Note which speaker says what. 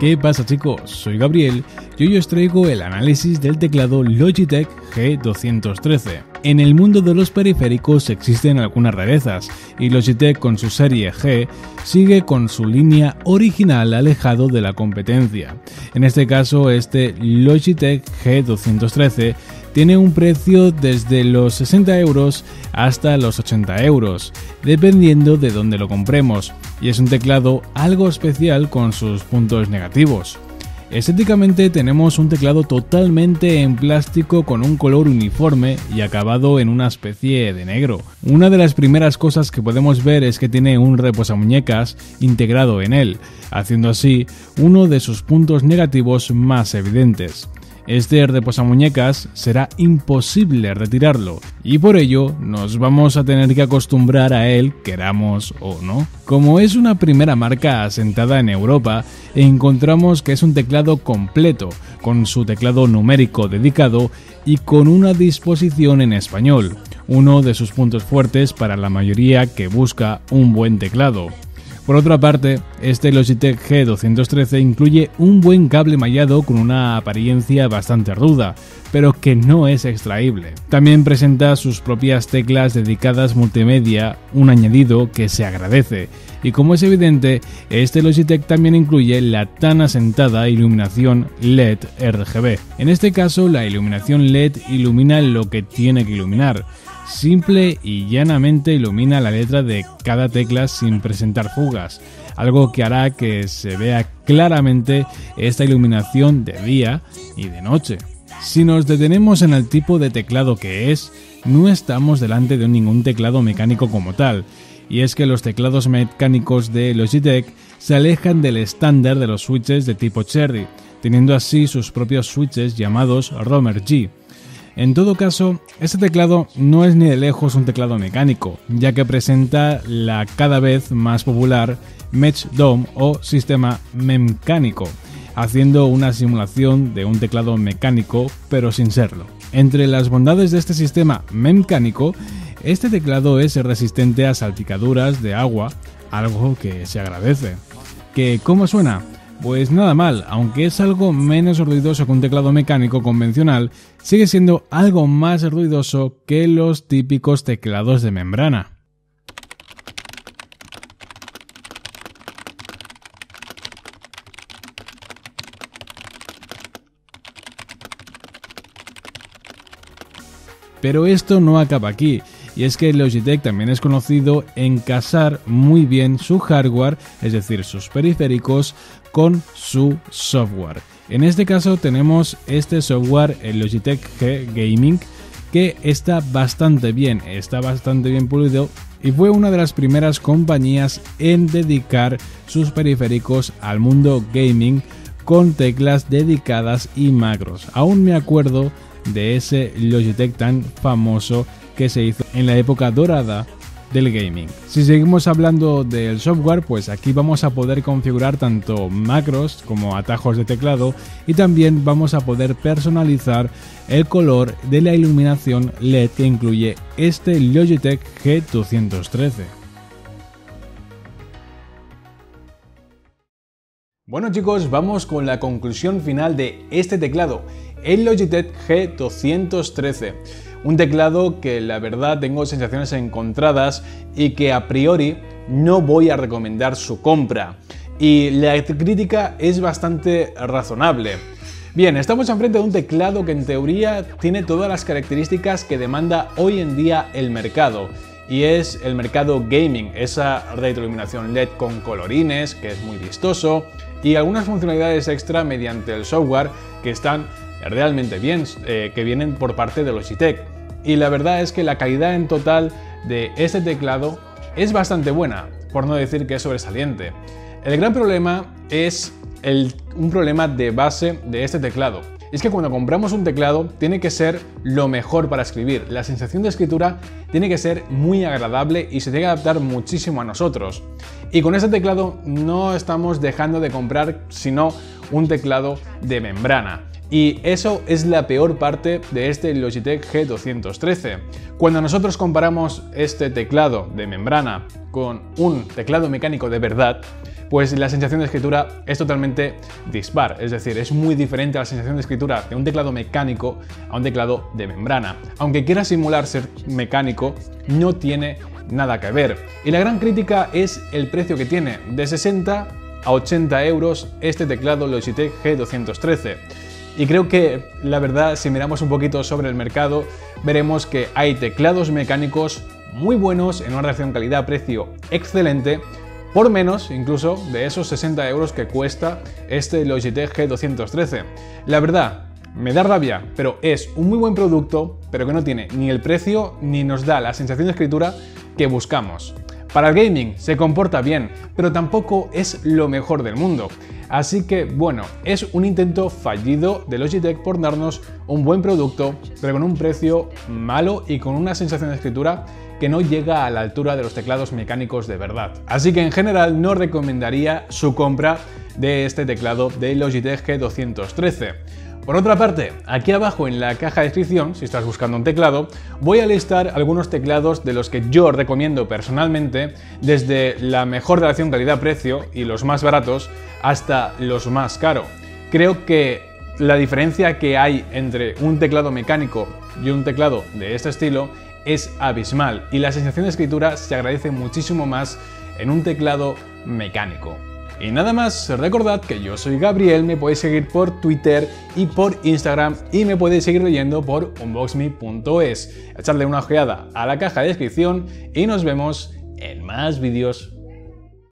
Speaker 1: ¿Qué pasa chicos? Soy Gabriel y hoy os traigo el análisis del teclado Logitech G213. En el mundo de los periféricos existen algunas rarezas y Logitech con su serie G sigue con su línea original alejado de la competencia. En este caso este Logitech G213 tiene un precio desde los 60 euros hasta los 80 euros, dependiendo de dónde lo compremos, y es un teclado algo especial con sus puntos negativos. Estéticamente tenemos un teclado totalmente en plástico con un color uniforme y acabado en una especie de negro. Una de las primeras cosas que podemos ver es que tiene un reposamuñecas integrado en él, haciendo así uno de sus puntos negativos más evidentes. Este reposamuñecas será imposible retirarlo y por ello nos vamos a tener que acostumbrar a él, queramos o no. Como es una primera marca asentada en Europa, encontramos que es un teclado completo, con su teclado numérico dedicado y con una disposición en español, uno de sus puntos fuertes para la mayoría que busca un buen teclado. Por otra parte, este Logitech G213 incluye un buen cable mallado con una apariencia bastante ruda, pero que no es extraíble. También presenta sus propias teclas dedicadas multimedia, un añadido que se agradece, y como es evidente, este Logitech también incluye la tan asentada iluminación LED RGB. En este caso, la iluminación LED ilumina lo que tiene que iluminar, simple y llanamente ilumina la letra de cada tecla sin presentar fugas, algo que hará que se vea claramente esta iluminación de día y de noche. Si nos detenemos en el tipo de teclado que es, no estamos delante de ningún teclado mecánico como tal, y es que los teclados mecánicos de Logitech se alejan del estándar de los switches de tipo Cherry, teniendo así sus propios switches llamados Romer G, en todo caso, este teclado no es ni de lejos un teclado mecánico, ya que presenta la cada vez más popular Match DOM o sistema mecánico, haciendo una simulación de un teclado mecánico pero sin serlo. Entre las bondades de este sistema mecánico, este teclado es resistente a salpicaduras de agua, algo que se agradece. ¿Que cómo suena? Pues nada mal, aunque es algo menos ruidoso que un teclado mecánico convencional, sigue siendo algo más ruidoso que los típicos teclados de membrana. Pero esto no acaba aquí, y es que Logitech también es conocido en casar muy bien su hardware, es decir, sus periféricos, con su software. En este caso tenemos este software, el Logitech G Gaming, que está bastante bien, está bastante bien pulido y fue una de las primeras compañías en dedicar sus periféricos al mundo gaming con teclas dedicadas y macros. Aún me acuerdo de ese Logitech tan famoso que se hizo en la época dorada del gaming. Si seguimos hablando del software, pues aquí vamos a poder configurar tanto macros como atajos de teclado y también vamos a poder personalizar el color de la iluminación LED que incluye este Logitech G213. Bueno chicos, vamos con la conclusión final de este teclado, el Logitech G213. Un teclado que la verdad tengo sensaciones encontradas y que a priori no voy a recomendar su compra. Y la crítica es bastante razonable. Bien, estamos enfrente de un teclado que en teoría tiene todas las características que demanda hoy en día el mercado. Y es el mercado gaming, esa retroiluminación LED con colorines, que es muy vistoso, y algunas funcionalidades extra mediante el software que están realmente bien, eh, que vienen por parte de Logitech. Y la verdad es que la calidad en total de este teclado es bastante buena, por no decir que es sobresaliente. El gran problema es un problema de base de este teclado. Es que cuando compramos un teclado tiene que ser lo mejor para escribir. La sensación de escritura tiene que ser muy agradable y se tiene que adaptar muchísimo a nosotros. Y con este teclado no estamos dejando de comprar sino un teclado de membrana. Y eso es la peor parte de este Logitech G213. Cuando nosotros comparamos este teclado de membrana con un teclado mecánico de verdad, pues la sensación de escritura es totalmente dispar, es decir, es muy diferente a la sensación de escritura de un teclado mecánico a un teclado de membrana. Aunque quiera simular ser mecánico, no tiene nada que ver. Y la gran crítica es el precio que tiene, de 60 a 80 euros este teclado Logitech G213. Y creo que, la verdad, si miramos un poquito sobre el mercado, veremos que hay teclados mecánicos muy buenos en una relación calidad-precio excelente, por menos incluso de esos 60 euros que cuesta este Logitech G213. La verdad, me da rabia, pero es un muy buen producto, pero que no tiene ni el precio ni nos da la sensación de escritura que buscamos. Para el gaming se comporta bien, pero tampoco es lo mejor del mundo. Así que bueno, es un intento fallido de Logitech por darnos un buen producto, pero con un precio malo y con una sensación de escritura que no llega a la altura de los teclados mecánicos de verdad. Así que en general no recomendaría su compra de este teclado de Logitech G213. Por otra parte, aquí abajo en la caja de descripción, si estás buscando un teclado, voy a listar algunos teclados de los que yo recomiendo personalmente, desde la mejor relación calidad-precio y los más baratos hasta los más caros. Creo que la diferencia que hay entre un teclado mecánico y un teclado de este estilo es abismal y la sensación de escritura se agradece muchísimo más en un teclado mecánico. Y nada más, recordad que yo soy Gabriel, me podéis seguir por Twitter y por Instagram y me podéis seguir leyendo por unboxme.es. Echarle una ojeada a la caja de descripción y nos vemos en más vídeos